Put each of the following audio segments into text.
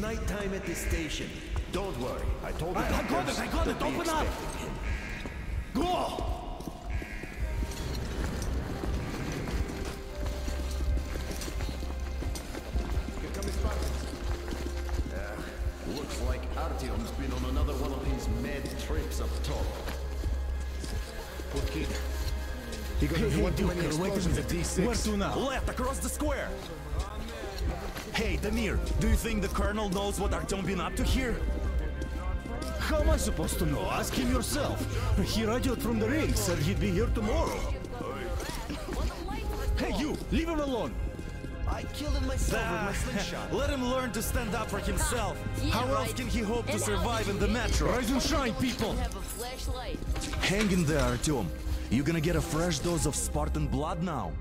nighttime at the station. Don't worry, I told the I- I got it, I got to it, be open up. expecting him. Go! Here come his Spartans. looks like Artyom's been on another one of these mad trips up top. Poor kid. He got into one too many explosions at D6. Where to now? Left, across the square. Hey, Damir, do you think the colonel knows what Artyom has been up to here? How am I supposed to know? Ask him yourself. He radioed from the ring, said he'd be here tomorrow. Hey, you! Leave him alone! I killed him myself with my slingshot. Let him learn to stand up for himself. Yeah, How else can he hope to And how survive in the you metro? Rise and shine, people! Have a flashlight. Hang in there, Artyom. You're gonna get a fresh dose of Spartan blood now.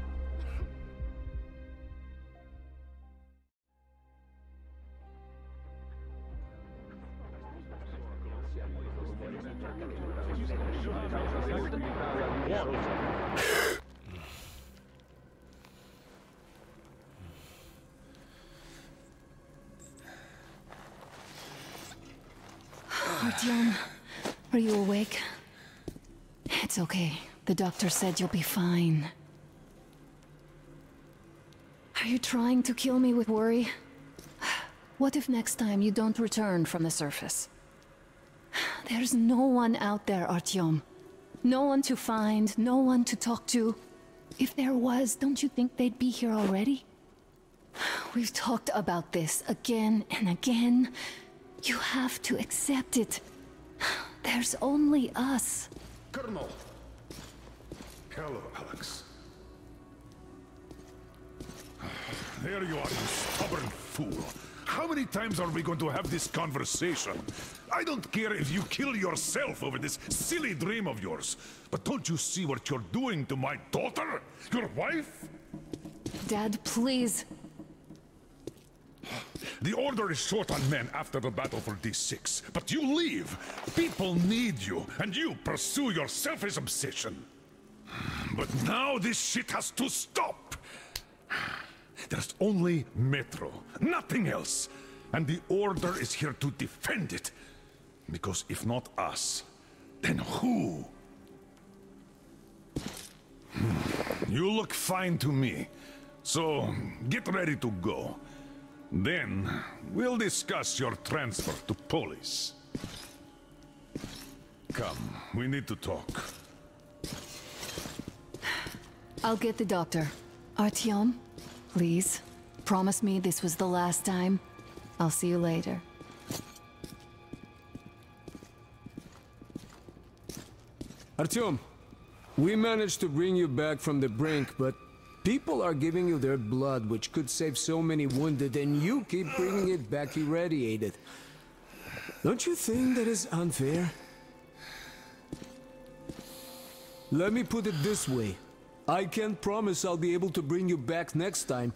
Artyom, are you awake? It's okay. The doctor said you'll be fine. Are you trying to kill me with worry? What if next time you don't return from the surface? There's no one out there, Artyom. No one to find, no one to talk to. If there was, don't you think they'd be here already? We've talked about this again and again. You have to accept it. There's only us. Colonel! Hello, Alex. There you are, you stubborn fool. How many times are we going to have this conversation? I don't care if you kill yourself over this silly dream of yours, but don't you see what you're doing to my daughter? Your wife? Dad, please. The Order is short on men after the battle for D6, but you leave. People need you, and you pursue your selfish obsession. But now this shit has to stop. There's only Metro, nothing else. And the Order is here to defend it. Because if not us, then who? Hmm, You look fine to me. So, get ready to go. Then, we'll discuss your transfer to Polis. Come, we need to talk. I'll get the doctor. Artyom, please. Promise me this was the last time. I'll see you later. Artyom, we managed to bring you back from the brink, but people are giving you their blood, which could save so many wounded, and you keep bringing it back irradiated. Don't you think that is unfair? Let me put it this way. I can't promise I'll be able to bring you back next time.